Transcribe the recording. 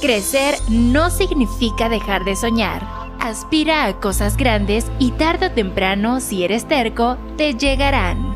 Crecer no significa dejar de soñar. Aspira a cosas grandes y tarde o temprano, si eres terco, te llegarán.